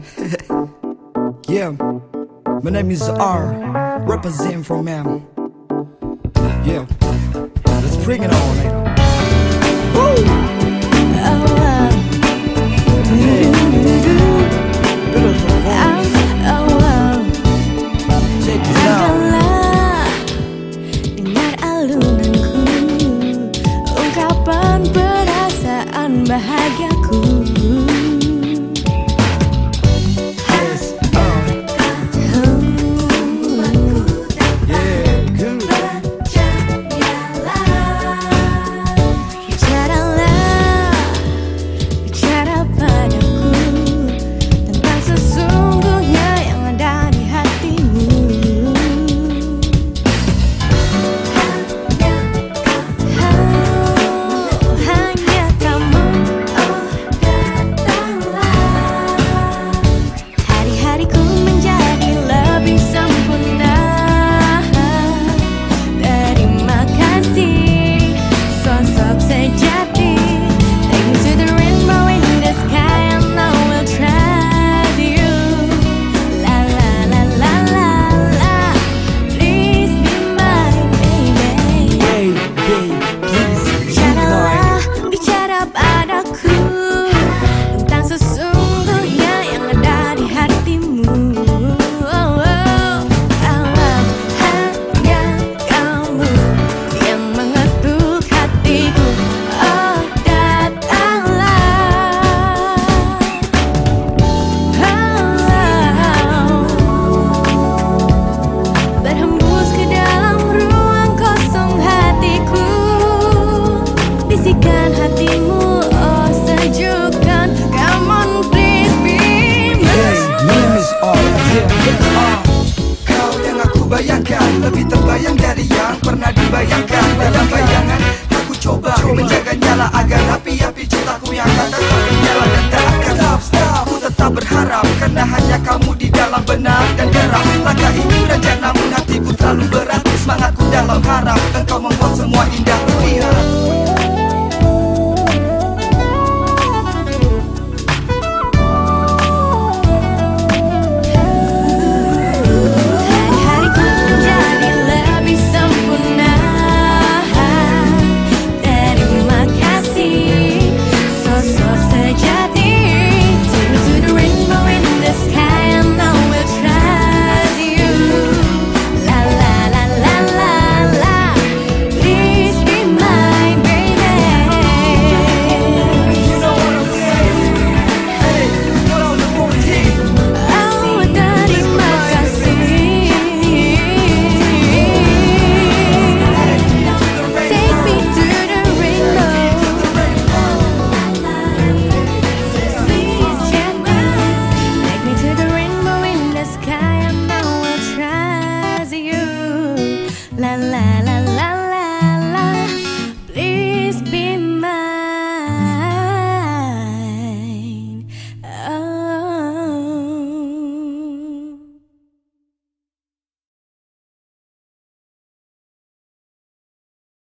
yeah, my name is R, represent from M. Yeah, let's bring it on. Man. Woo! Oh, bahagia dalam benar dan gerak. Langkah ini dan jalan hatiku terlalu berat. Semangatku dalam harap Engkau membuat semua indah.